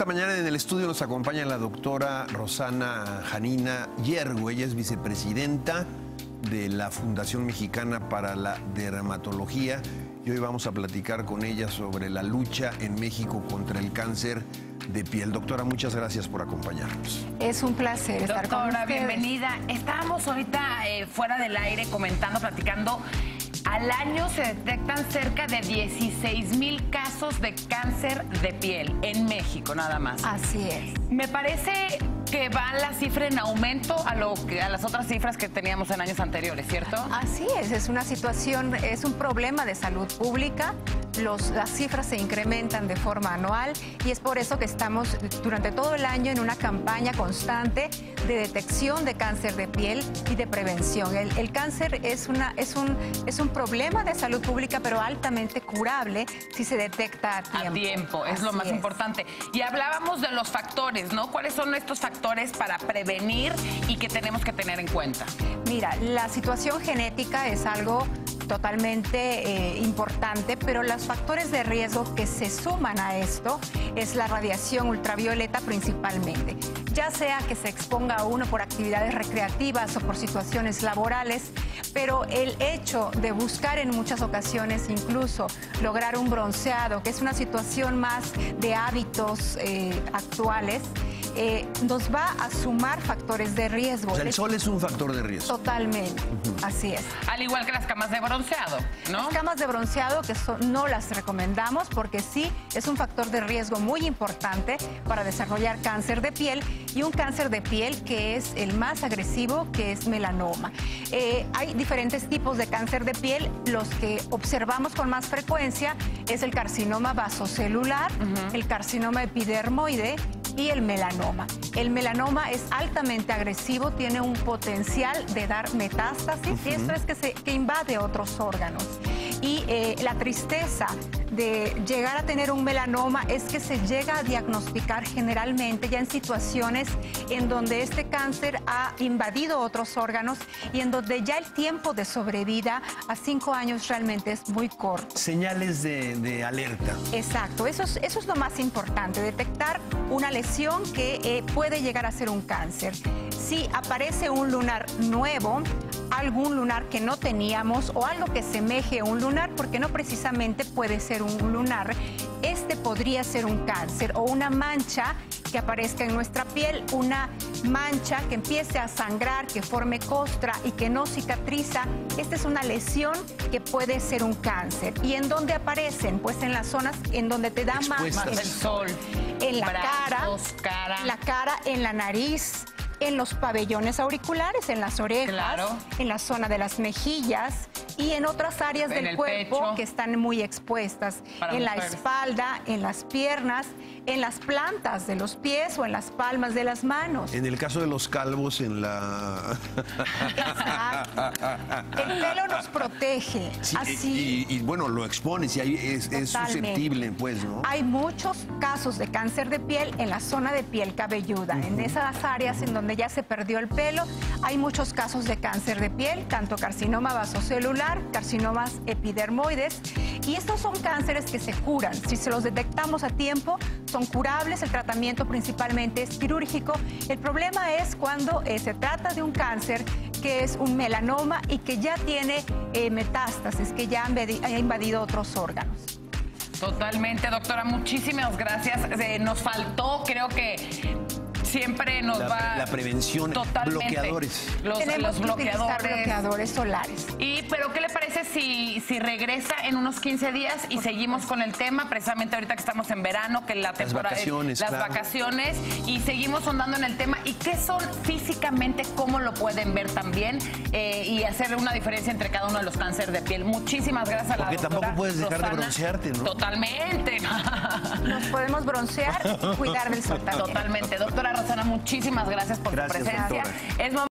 Esta mañana en el estudio nos acompaña la doctora Rosana Janina Yergo. Ella es vicepresidenta de la Fundación Mexicana para la Dermatología y hoy vamos a platicar con ella sobre la lucha en México contra el cáncer de piel. Doctora, muchas gracias por acompañarnos. Es un placer estar con Doctora, ustedes. bienvenida. Estábamos ahorita eh, fuera del aire comentando, platicando. Al año se detectan cerca de 16 mil casos de cáncer de piel en México, nada más. Así es. Me parece que va la cifra en aumento a, lo que, a las otras cifras que teníamos en años anteriores, ¿cierto? Así es, es una situación, es un problema de salud pública. Los, las cifras se incrementan de forma anual y es por eso que estamos durante todo el año en una campaña constante de detección de cáncer de piel y de prevención. El, el cáncer es, una, es, un, es un problema de salud pública, pero altamente curable si se detecta a tiempo. A tiempo, es lo más importante. Y hablábamos de los factores, ¿no? ¿Cuáles son estos factores para prevenir y que tenemos que tener en cuenta? Mira, la situación genética es algo totalmente eh, importante, pero los factores de riesgo que se suman a esto es la radiación ultravioleta principalmente, ya sea que se exponga a uno por actividades recreativas o por situaciones laborales, pero el hecho de buscar en muchas ocasiones incluso lograr un bronceado, que es una situación más de hábitos eh, actuales, eh, nos va a sumar factores de riesgo. O sea, el sol es un factor de riesgo. Totalmente, así es. Al igual que las camas de bronceado, ¿no? Las camas de bronceado que son- no las recomendamos porque sí es un factor de riesgo muy importante para desarrollar cáncer de piel y un cáncer de piel que es el más agresivo, que es melanoma. Eh, hay diferentes tipos de cáncer de piel. Los que observamos con más frecuencia es el carcinoma vasocelular, el carcinoma epidermoide y el melanoma. El melanoma es altamente agresivo, tiene un potencial de dar metástasis y esto es que, se, que invade otros órganos. Y eh, la tristeza de llegar a tener un melanoma es que se llega a diagnosticar generalmente ya en situaciones en donde este cáncer ha invadido otros órganos y en donde ya el tiempo de sobrevida a cinco años realmente es muy corto. Señales de, de alerta. Exacto, eso es, eso es lo más importante, detectar una lesión que eh, puede llegar a ser un cáncer. Si aparece un lunar nuevo, algún lunar que no teníamos o algo que semeje a un lunar, porque no precisamente puede ser un lunar, este podría ser un cáncer o una mancha que aparezca en nuestra piel, una mancha que empiece a sangrar, que forme costra y que no cicatriza. Esta es una lesión que puede ser un cáncer. ¿Y en dónde aparecen? Pues en las zonas en donde te da más, Expuestas. Más el sol. en la Brazos, cara, cara. en la cara, en la nariz, en los pabellones auriculares, en las orejas, Claro. en la zona de las mejillas y en otras áreas En del el cuerpo pecho. que están muy expuestas, en la espalda, en las piernas, en las plantas de los pies o en las palmas de las manos. En el caso de los calvos, en la. Exacto. El pelo nos protege. Sí, Así. y, y, bueno, lo expones y ahí es, susceptible, pues, ¿no? Hay muchos casos de cáncer de piel en la zona de piel cabelluda. En esas áreas en donde ya se perdió el pelo, hay muchos casos de cáncer de piel, tanto carcinoma vasocelular, carcinomas epidermoides. Y estos son cánceres que se curan. Si se los detectamos a tiempo, son curables. El tratamiento principalmente es quirúrgico. El problema es cuando eh, se trata de un cáncer que es un melanoma y que ya tiene eh, metástasis, que ya ha invadido otros órganos. Totalmente, doctora, muchísimas gracias. Eh, nos faltó, creo que siempre nos La- va. la prevención, Totalmente. bloqueadores. Los, Tenemos los bloqueadores. bloqueadores solares. Y, pero, ¿qué le parece si, si regresa en unos 15 días y seguimos con el tema? Precisamente ahorita que estamos en verano, que la temporada. vacaciones, Las claro. vacaciones, y seguimos ondando en el tema. ¿Y qué son físicamente? ¿Cómo lo pueden ver también? Eh, y hacer una diferencia entre cada uno de los cánceres de piel. Muchísimas gracias a la Porque doctora tampoco puedes dejar de Rosana. broncearte, ¿no? Totalmente. Nos podemos broncear y cuidar del sol también. Totalmente. Doctora Rosana, muchísimas gracias por Gracias, su presencia. doctora. Es momento